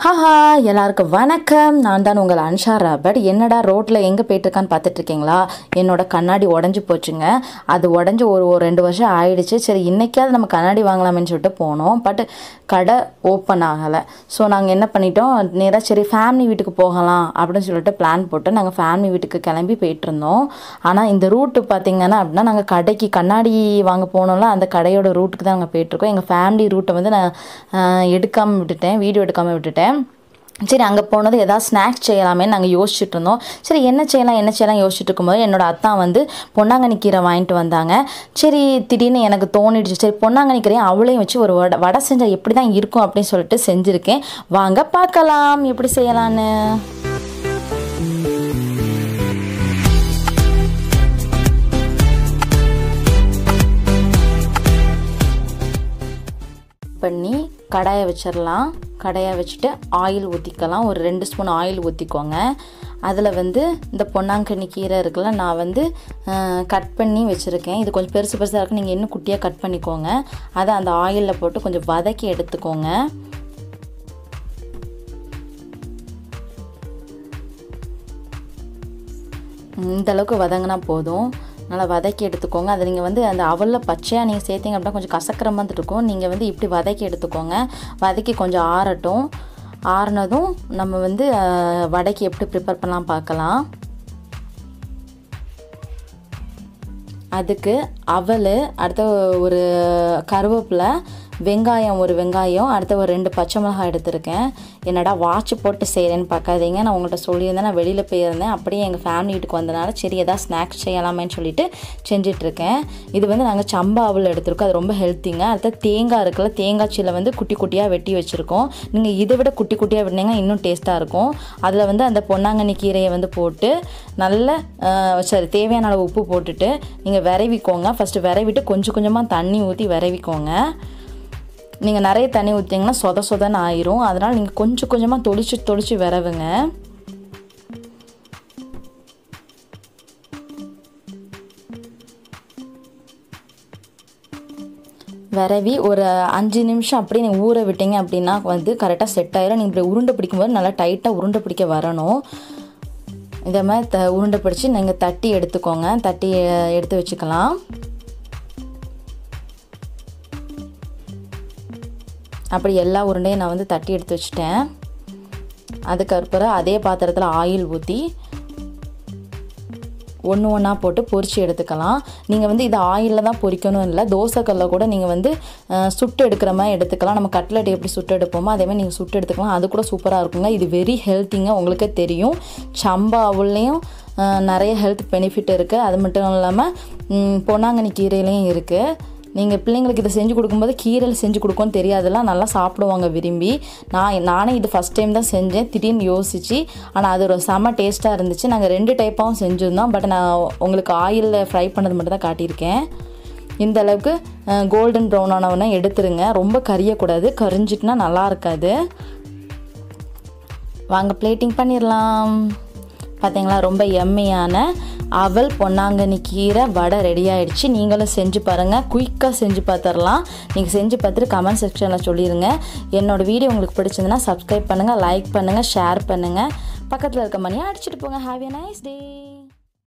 Haha எல்லாருக்கும் வணக்கம். நான் தான் உங்கள் அன்ஷா ராபர்ட் என்னடா ரோட்டில் எங்கே போயிட்டுருக்கான்னு பார்த்துட்ருக்கீங்களா? என்னோட கண்ணாடி உடஞ்சி போச்சுங்க. அது உடஞ்சி ஒரு ஒரு ரெண்டு வருஷம் ஆயிடுச்சு. சரி இன்றைக்காவது நம்ம கண்ணாடி வாங்கலாமேன்னு சொல்லிட்டு போனோம். பட் கடை ஓப்பன் ஆகலை. ஸோ நாங்கள் என்ன பண்ணிட்டோம்? நேராக சரி ஃபேமிலி வீட்டுக்கு போகலாம் அப்படின்னு சொல்லிட்டு பிளான் போட்டு நாங்கள் ஃபேமிலி வீட்டுக்கு கிளம்பி போயிட்டுருந்தோம். ஆனால் இந்த ரூட்டு பார்த்தீங்கன்னா அப்படின்னா நாங்கள் கடைக்கு கண்ணாடி வாங்க போனோம்ல அந்த கடையோட ரூட்டுக்கு தான் நாங்கள் போயிட்டுருக்கோம். எங்கள் ஃபேமிலி ரூட்டை வந்து நான் எடுக்காமல் விட்டுட்டேன். வீடியோ எடுக்காமல் விட்டுட்டேன். சரி அங்கே போனது ஏதாவது ஸ்நாக்ஸ் செய்யலாமே நாங்கள் யோசிச்சுட்டு இருந்தோம். சரி என்ன செய்யலாம் என்ன செய்யலாம் யோசிச்சுட்டு இருக்கும்போது என்னோட அத்தா வந்து பொன்னாங்கண்ணி கீரை வாங்கிட்டு வந்தாங்க. சரி திடீர்னு எனக்கு தோணிடுச்சு. சரி பொன்னாங்கண்ணி கீரையும் அவளையும் வச்சு ஒரு வடை வடை செஞ்சால் எப்படி தான் இருக்கும் அப்படின்னு சொல்லிட்டு செஞ்சுருக்கேன். வாங்க பார்க்கலாம். எப்படி செய்யலான்னு பண்ணி கடாயை வச்சிடலாம் கடாயை வச்சுட்டு ஆயில் ஊற்றிக்கலாம் ஒரு ரெண்டு ஸ்பூன் ஆயில் ஊற்றிக்கோங்க அதில் வந்து இந்த பொன்னாங்கண்ணி கீரை இருக்குல்ல நான் வந்து கட் பண்ணி வச்சுருக்கேன். இது கொஞ்சம் பெருசு பெருசாக இருக்குது நீங்கள் இன்னும் குட்டியாக கட் பண்ணிக்கோங்க. அதை அந்த ஆயிலில் போட்டு கொஞ்சம் வதக்கி எடுத்துக்கோங்க. இந்த அளவுக்கு வதங்கினா போதும். நல்லா வதக்கி எடுத்துக்கோங்க. அதை நீங்கள் வந்து அந்த அவலில் பச்சையாக நீங்கள் சேர்த்தீங்க அப்படின்னா கொஞ்சம் கசக்கிற மாதிரி இருக்கும். நீங்கள் வந்து இப்படி வதக்கி எடுத்துக்கோங்க. வதக்கி கொஞ்சம் ஆறட்டும். ஆறினதும் நம்ம வந்து வடைக்கு எப்படி ப்ரிப்பேர் பண்ணலாம் பார்க்கலாம். அதுக்கு அவல் அடுத்த ஒரு கருவேப்பிலை வெங்காயம் ஒரு வெங்காயம் அடுத்து ஒரு ரெண்டு பச்சை மிளகாய் எடுத்திருக்கேன். என்னடா வாட்ச் போட்டு செய்கிறேன்னு பார்க்காதீங்க. நான் உங்கள்கிட்ட சொல்லியிருந்தேன் நான் வெளியில் போயிருந்தேன். அப்படியே எங்கள் ஃபேமிலி வீட்டுக்கு வந்தனால சரி எதாவது ஸ்நாக்ஸ் செய்யலாமேன்னு சொல்லிட்டு செஞ்சிட்ருக்கேன். இது வந்து நாங்கள் சம்பா எடுத்திருக்கோம். அது ரொம்ப ஹெல்த்திங்க அடுத்து தேங்காய் இருக்குல்ல தேங்காய் சீலை வந்து குட்டி குட்டியாக வெட்டி வச்சுருக்கோம். நீங்கள் இதை விட குட்டி குட்டியாக வெட்டினீங்கன்னா இன்னும் டேஸ்ட்டாக இருக்கும். அதில் வந்து அந்த பொன்னாங்கண்ணி கீரையை வந்து போட்டு நல்ல சரி தேவையான அளவு உப்பு போட்டுட்டு நீங்கள் விரைவிக்கோங்க. ஃபஸ்ட்டு விரைவிட்டு கொஞ்சம் கொஞ்சமாக தண்ணி ஊற்றி விரைவிக்கோங்க. நீங்கள் நிறைய தண்ணி ஊற்றிங்கன்னா சொத சொதன்னு ஆயிரும். அதனால் நீங்கள் கொஞ்சம் கொஞ்சமாக தொளிச்சு தொளிச்சு விரவுங்க. விரவி ஒரு அஞ்சு நிமிஷம் அப்படியே நீங்கள் ஊற விட்டீங்க அப்படின்னா வந்து கரெக்டாக செட் ஆயிரும். நீங்கள் இப்படி உருண்டை பிடிக்கும்போது நல்லா டைட்டாக உருண்டை பிடிக்க வரணும். இதே மாதிரி த உருண்டை பிடிச்சி நீங்கள் தட்டி எடுத்துக்கோங்க. தட்டி எடுத்து வச்சுக்கலாம். அப்படி எல்லா உருண்டையும் நான் வந்து தட்டி எடுத்து வச்சுட்டேன். அதுக்கப்புறம் அதே பாத்திரத்தில் ஆயில் ஊற்றி ஒன்று ஒன்றா போட்டு பொறிச்சு எடுத்துக்கலாம். நீங்கள் வந்து இது ஆயிலில் தான் பொறிக்கணும் இல்லை தோசைக்கல்ல கூட நீங்கள் வந்து சுட்டு எடுக்கிற மாதிரி எடுத்துக்கலாம். நம்ம கட்லெட் எப்படி சுட்டு எடுப்போமோ அதே மாதிரி நீங்கள் சுட்டு எடுத்துக்கலாம். அது கூட சூப்பராக இருக்குங்க. இது வெரி ஹெல்த்திங்க உங்களுக்கே தெரியும். சம்பாவுலேயும் நிறைய ஹெல்த் பெனிஃபிட் இருக்குது அது மட்டும் இல்லாமல் பொன்னாங்கண்ணி கீரையிலையும் இருக்குது நீங்கள் பிள்ளைங்களுக்கு இதை செஞ்சு கொடுக்கும்போது கீரையில் செஞ்சு கொடுக்கோன்னு தெரியாதெல்லாம் நல்லா சாப்பிடுவாங்க விரும்பி. நான் நானே இது ஃபஸ்ட் டைம் தான் செஞ்சேன். திடீர்னு யோசிச்சு. ஆனால் அது ஒரு செம டேஸ்ட்டாக இருந்துச்சு. நாங்கள் ரெண்டு டைப்பாகவும் செஞ்சுருந்தோம். பட் நான் உங்களுக்கு ஆயிலில் ஃப்ரை பண்ணது மட்டும் தான் காட்டியிருக்கேன். இந்த அளவுக்கு கோல்டன் ப்ரௌன் ஆனவொன்னே எடுத்துருங்க. ரொம்ப கரியக்கூடாது. கரிஞ்சிட்டுனா நல்லா இருக்காது. வாங்க பிளேட்டிங் பண்ணிடலாம் பார்த்தீங்களா ரொம்ப எம்மையான அவல் பொன்னாங்கண்ணி கீரை வடை ரெடி ஆகிடுச்சு நீங்களும் செஞ்சு பாருங்கள் குயிக்காக செஞ்சு பார்த்துடலாம் நீங்கள் செஞ்சு பார்த்துட்டு கமெண்ட் செக்ஷனில் சொல்லிடுங்க என்னோட வீடியோ உங்களுக்கு பிடிச்சிருந்துன்னா சப்ஸ்கிரைப் பண்ணுங்கள் லைக் பண்ணுங்கள் ஷேர் பண்ணுங்கள் பக்கத்தில் இருக்க மணியாக அடிச்சுட்டு போங்க. Have a nice day